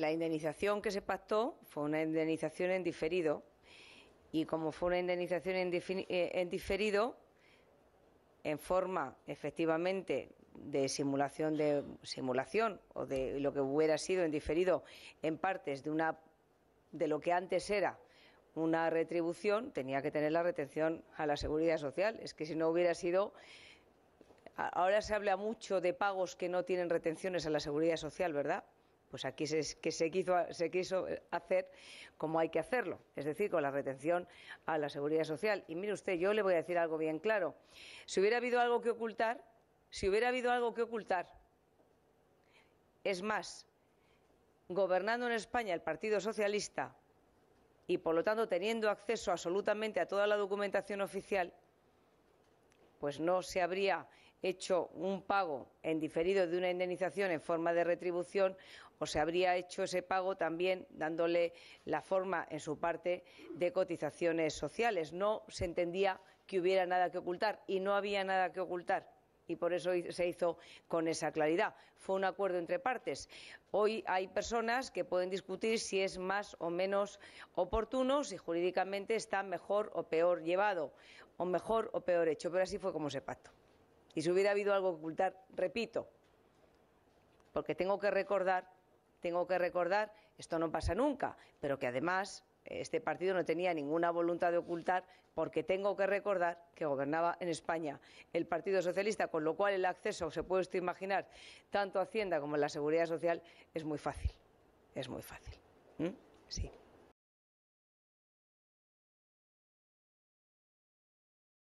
la indemnización que se pactó fue una indemnización en diferido y como fue una indemnización en, eh, diferido, en forma efectivamente de simulación de simulación o de lo que hubiera sido en diferido en partes de una de lo que antes era una retribución, tenía que tener la retención a la seguridad social. Es que si no hubiera sido ahora se habla mucho de pagos que no tienen retenciones a la seguridad social, ¿verdad? Pues aquí se, que se, quiso, se quiso hacer como hay que hacerlo, es decir, con la retención a la seguridad social. Y mire usted, yo le voy a decir algo bien claro. Si hubiera habido algo que ocultar, si hubiera habido algo que ocultar, es más, gobernando en España el Partido Socialista y, por lo tanto, teniendo acceso absolutamente a toda la documentación oficial, pues no se habría hecho un pago en diferido de una indemnización en forma de retribución o se habría hecho ese pago también dándole la forma en su parte de cotizaciones sociales. No se entendía que hubiera nada que ocultar y no había nada que ocultar y por eso se hizo con esa claridad. Fue un acuerdo entre partes. Hoy hay personas que pueden discutir si es más o menos oportuno, si jurídicamente está mejor o peor llevado, o mejor o peor hecho, pero así fue como se pactó. Y si hubiera habido algo que ocultar, repito, porque tengo que recordar, tengo que recordar, esto no pasa nunca, pero que además este partido no tenía ninguna voluntad de ocultar, porque tengo que recordar que gobernaba en España el Partido Socialista, con lo cual el acceso, se puede usted imaginar, tanto a Hacienda como a la Seguridad Social es muy fácil. Es muy fácil. Sí.